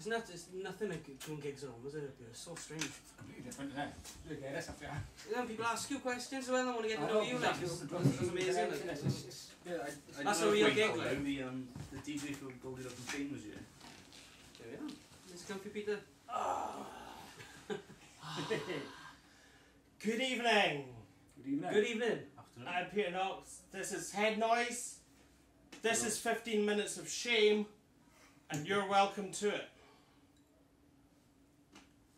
It's not. It's nothing like doing gigs at home, is it? It's so strange. Completely different, isn't it? Look at this up there. Then people ask you questions as well. I want to get to I know know, you. Like, exactly it's, what the drums it's amazing. Like. it's- it's- it's- Yeah, I, I That's know a real quite gig, like. The, um, the DJ for Goldie Lookin Chain was you. There we are. Mr. Comfy Peter. Good evening. Good evening. Good evening. Afternoon. I'm Peter Knox. This is Headnoise. This is 15 minutes of shame, and you're welcome to it.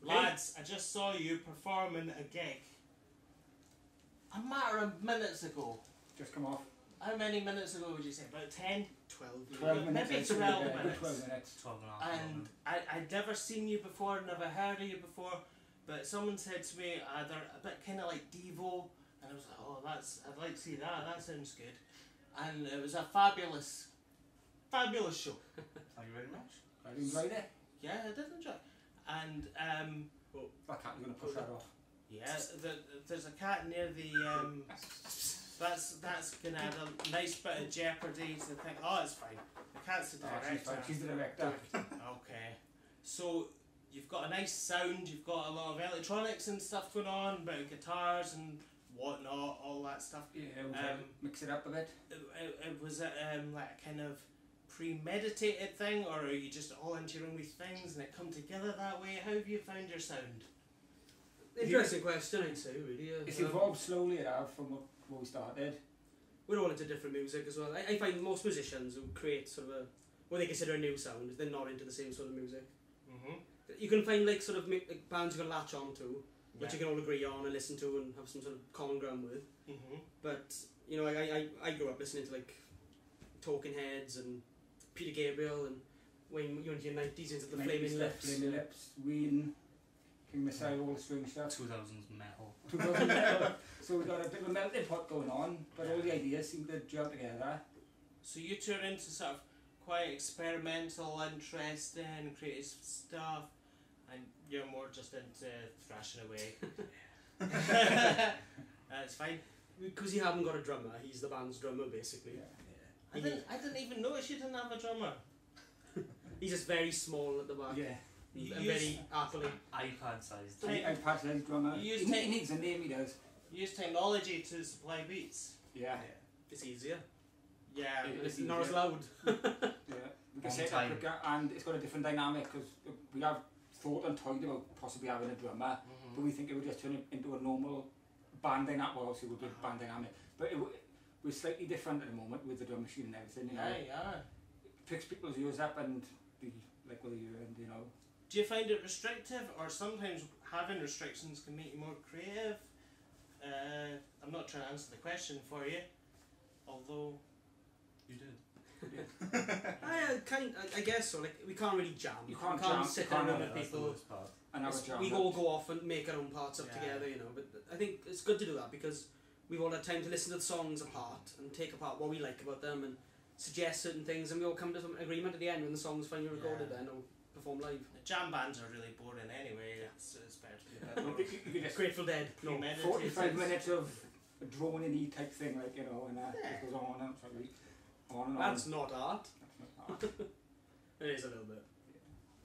Lads, I just saw you performing a gig. A matter of minutes ago. Just come off. How many minutes ago would you say? About 10? 12 12 years. minutes. maybe 12 minutes. 12 minutes. 12 and a half. And I, I'd never seen you before, never heard of you before, but someone said to me, uh, they're a bit kind of like Devo, and I was like, oh, that's, I'd like to see that, that sounds good. And it was a fabulous, fabulous show. Thank you very much. I enjoyed it. Yeah, I did enjoy it. And, um, I can't, you're going to push that off. yeah, the, there's a cat near the, um, that's, that's gonna add a nice bit of jeopardy to think, oh, it's fine. The cat's the Oh, she's director. fine. She's the director. Okay. So you've got a nice sound, you've got a lot of electronics and stuff going on, but guitars and whatnot, all that stuff. Yeah, Um, mix it up a bit. It, it, it was it um, like a kind of premeditated thing, or are you just all into your own wee things and it come together that way? How have you found your sound? Interesting question, I'd say, really. Yeah. It's Um, evolved slowly, it have, from what, what we started. we're all into different music as well. I, I find most musicians who create sort of a what they consider a new sound, they're not into the same sort of music. Mm-hmm. You can find like sort of mu- like bands you can latch on to, which you can all agree on and listen to and have some sort of common ground with. Mm-hmm. But you know, I, I, I grew up listening to like Talking Heads and Peter Gabriel and when you into your nineties into the Flaming Lips. Flaming Lips, Ween, King Missile, all the string stuff. 2000s metal. 2000 metal. so we've got a bit of a melting pot going on, but all the ideas seem to gel together. So you turn into sort of quite experimental, interesting, creative stuff, and you're more just into thrashing away. Uh, That's fine. Because you haven't got a drummer, he's the band's drummer basically. I didn't, I didn't even notice you didn't have a drummer. He's just very small at the back. Yeah. You And very happily. iPad sized. Hey. I passed his drummer. You He, use he tech- needs a name, he does. Use technology to supply beats. Yeah. It's easier. Yeah. It And it's is not as easier. loud. Yeah. We can On set it time. up and it's got a different dynamic because we have thought and toyed about possibly having a drummer, Mhm. but we think it would just turn it into a normal band dynamic. Well, obviously, we're good Uh-huh. band dynamic, but it, w- we're slightly different at the moment with the drum machine and everything. You know, Yeah, yeah. it picks people's ears up and be like with you, and you know. Do you find it restrictive, or sometimes having restrictions can make you more creative? Uh, I'm not trying to answer the question for you, although You did. I, kind, I, I guess so. Like we can't really jam. You can't we can't jam, sit you down with That's people. And have a jam. we all go off and make our own parts up Yeah. together, you know. But I think it's good to do that because we've all had time to listen to the songs apart and take apart what we like about them and suggest certain things, and we all come to some agreement at the end when the song's finally recorded Yeah. then or performed live. the jam bands are really boring anyway. It's, it's better to be a bit You more could- you could just Grateful Dead. No. premeditated. 45 minutes of a drone in E type thing, like, you know, and uh, Yeah. it goes on and on, on and on. That's not art. That's not art. It is a little bit.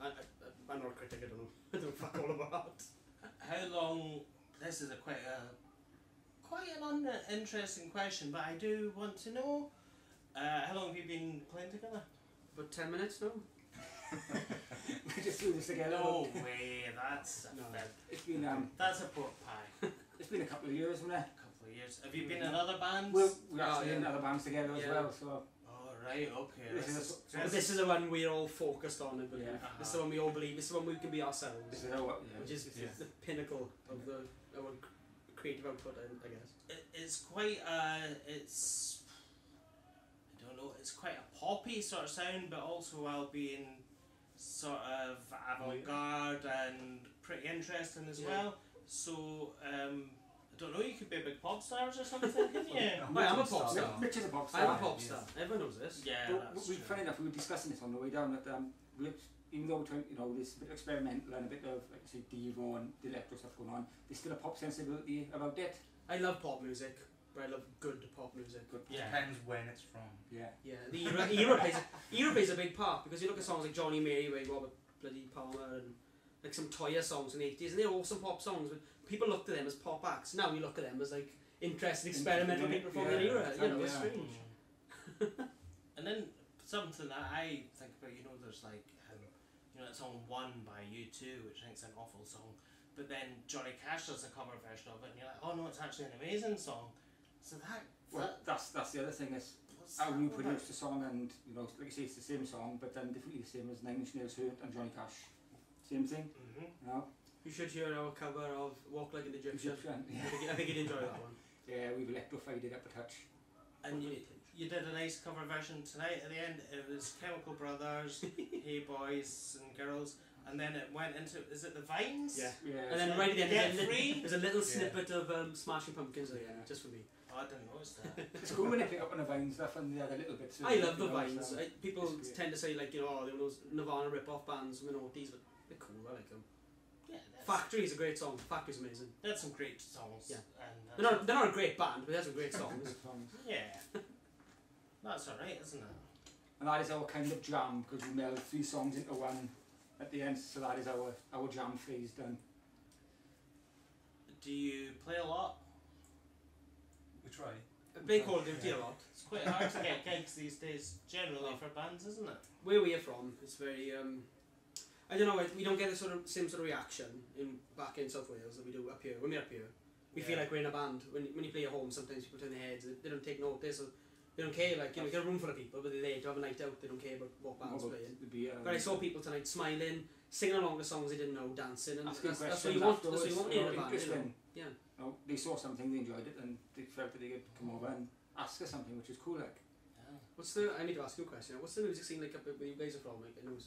I, I, I'm not a critic. I don't know. I don't fuck all about art. How long? This is a quite a quite an uninteresting question, but I do want to know. Uh, how long have you been playing together? About ten minutes now. we just do this together. No way. That's a No. fib. It's been um, That's a pork pie. it's been a couple of years, hasn't it? A couple of years. Have you been in other bands? We're, we're Oh, actually in other bands together as well, so Oh right. Okay. This This, is is, this, this is the one we're all focused on. I believe. Yeah. Uh-huh. This is the one we all believe. This is the one we can be ourselves. this is our, yeah, which is Yeah. the pinnacle of the our c- creative output, I, I guess. it, it's quite uh it's I don't know it's quite a poppy sort of sound but also while being sort of avant-garde and pretty interesting as Yeah. well so um I don't know you could be a big pop star or something couldn't you I am a pop Mitch- star. Mitch is a pop I'm a star. pop yes. star. Everyone knows this. yeah But that's we, true. funny enough, we were discussing this on the way down that um, we, even though we're trying, you know, there's a bit of experimental and a bit of, like I say, Devo and the electro stuff going on, there's still a pop sensibility about it. I love pop music, but I love good pop music. Good. Yeah. Depends when it's from. Yeah. Yeah, the era, era plays a, era plays a big part because you look at songs like Johnny May, where Robert bloody Palmer and like some Toyah songs in the eighties, and they're awesome pop songs. But people look at them as pop acts. Now you look at them as like interesting experimental people from their Yeah, era. You know, it's yeah. strange. and then something that I think about, you know, there's like, um, you know, that song One by U2, which I think's an awful song. But then Johnny Cash does a cover version of it, and you're like, oh no, it's actually an amazing song. So that, Well, that that's that's the other thing is what's how you produce the song and you know like you say it's the same song but then definitely the same as Nine Inch Nails Hurt and Johnny Cash. Same thing, Mhm. you know. You should hear our cover of Walk Like an Egyptian. Egyptian. I Yeah. think, I think you'd enjoy that one. yeah, we've electrified it up a touch. And you, you did a nice cover version tonight at the end. It was Chemical Brothers, Hey Boys and Girls, and then it went into, is it the Vines? Yeah. Yeah. And then right at the end, get there's a, free? little, there's a little Yeah. snippet of um, Smashing Pumpkins at Yeah. just for me. Oh, I didn't notice that. it's cool when they pick up on the Vines stuff and the other little bits. of I love the Vines. I, people it's great. tend to say like you know, oh, they're those Nirvana rip-off bands from the noughties, but they're cool. I like them. yeah, Factory is a great song. Factory's amazing. that's some great songs. Yeah. And They're not, they're not a great band, but they have some great songs. Yeah. That's alright, isn't it? And that is our kind of jam because we meld three songs into one at the end. So that is our our jam phase done. Do you play a lot? We try. A big Call of Duty a lot. It's quite hard to get gigs these days, generally for bands, isn't it? Where we're from, it's very. Um, I don't know. We don't get the sort of same sort of reaction in back in South Wales that we do up here. When we're up here, we feel like we're in a band. When when you play at home, sometimes people turn their heads. They, they don't take notice. Or they don't care. Like you know, you get a room full of people, but they're there to have a night out. They don't care about what band's What about playing. the beer But I saw people tonight smiling, singing along to songs they didn't know, dancing, and that's, asking that's, that's questions what you want. That's what afterwards, you want you in a band. You know? interesting. Yeah. You know, they saw something, they enjoyed it, and they felt that they could come over and ask us something, which is cool. Like, Yeah. What's the? I need to ask you a question. What's the music scene like up where you guys are from? Like, I know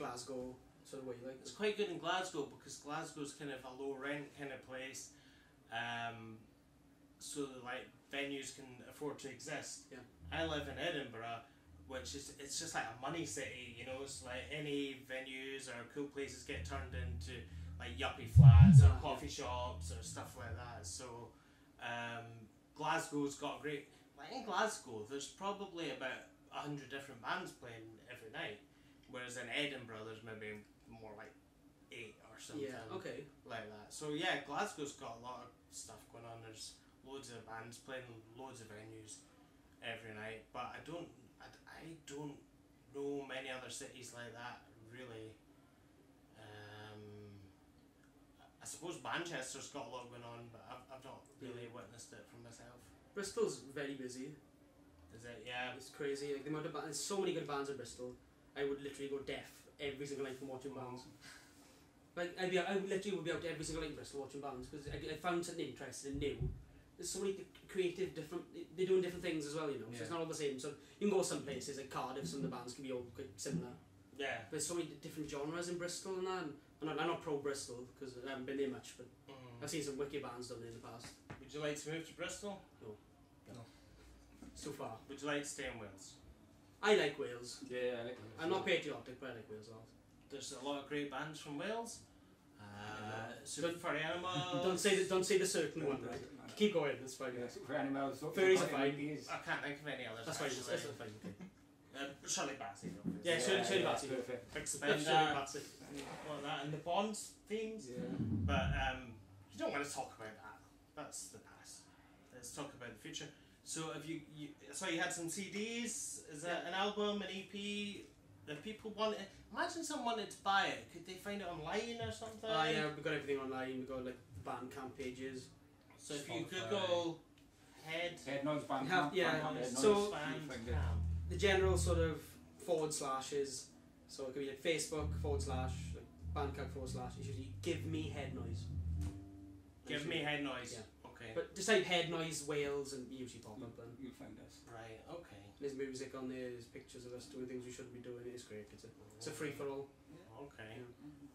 Glasgow sort of way. You like, It's quite good in Glasgow because Glasgow's kind of a low rent kind of place, um, so that like venues can afford to exist. Yeah. I live in Edinburgh, which is it's just like a money city. You know, it's like any venues or cool places get turned into like yuppie flats or coffee shops or stuff like that. So, um, Glasgow's got a great. Like in Glasgow, there's probably about a hundred different bands playing every night, whereas in Edinburgh there's maybe more like eight or something yeah. Okay. like that. So yeah, Glasgow's got a lot of stuff going on. There's loads of bands playing loads of venues every night, but I don't, I, I don't know many other cities like that really. Um, I suppose Manchester's got a lot going on, but I've, I've not really witnessed it for myself. Bristol's very busy. Is it? Yeah. It's crazy. Like the amount of bands. There's so many good bands in Bristol. I would literally go deaf every single night from watching bands. Like I'd be, I literally would be out every single night in Bristol watching bands because I, I found something interesting and new. There's so many creative, different. They're doing different things as well, you know. So it's not all the same. So you can go some places like Cardiff. Some of the bands can be all quite similar. Yeah. But there's so many different genres in Bristol and that. And I'm not, I'm not pro Bristol because I haven't been there much, but Mm. I've seen some wicked bands down there in the past. Would you like to move to Bristol? no no so far. Would you like to stay in Wales? I like Wales. yeah, I like Wales I'm not patriotic, but I like Wales a lot. There's a lot of great bands from Wales. Uh, Super Don't- Furry Animals. Don't say the, don't say the certain one. Right? Keep going. That's fine. yeah, for animals, Furries are fine. I can't think of any others. That's fine. actually. That's fine. Uh, Shirley Bassey. obviously. Yeah, Shirley- Shirley yeah, Bassey. Perfect. Big Spender. Spender. All that and the Bonds themes. Yeah. But um, you don't want to talk about that. That's the past. Let's talk about the future. So have you, you so you had some CDs? Is that an album, an EP? If people wanted, imagine someone wanted to buy it. Could they find it online or something? Ah, yeah, we've got everything online. We've got like Bandcamp pages. So if you Spotify. Google head Head noise band. You have- camp, yeah, band camp, head so- noise, band find it. camp. The general sort of forward slashes. So it could be like Facebook forward slash, like Bandcamp forward slash. It's usually give me head noise. Give me head noise. Yeah. Okay. But just type head noise Wales and you usually pop up then. You'll find us. right. Okay. There's music on there. There's pictures of us doing things we shouldn't be doing. It's great. It's a it's a free for all. Okay.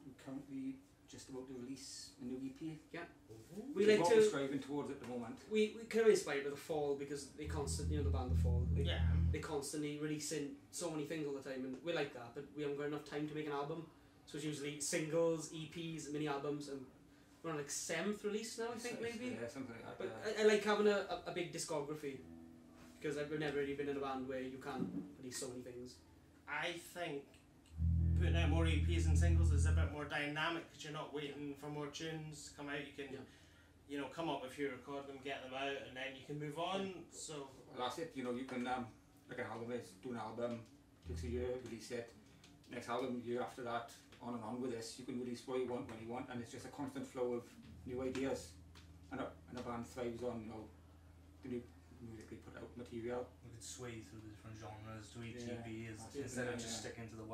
We're currently just about to release a new EP. Mm-hmm. We We're like always to. striving towards at the moment. We we kind of inspired by the Fall because they constantly, you know, the band the Fall. They, Yeah. they constantly releasing so many things all the time, and we like that. But we haven't got enough time to make an album, so it's usually singles, EPs, mini albums, and we're on like seventh release now, I think maybe. Yeah, something like that. But yeah. I, I like having a, a, a big discography because I've never really been in a band where you can release so many things. I think putting out more EPs and singles is a bit more dynamic because you're not waiting for more tunes to come out. You can, Yeah. you know, come up with your record them, get them out, and then you can move on. So Well, that's it. You know, you can um, like an album is do an album, takes a year, release it. Next album, year after that, on and on with this. You can release what you want when you want, and it's just a constant flow of new ideas. And a, and a band thrives on you know the new music they put out, material. We could sway through the different genres to each Yeah, EP is, instead of just sticking to the one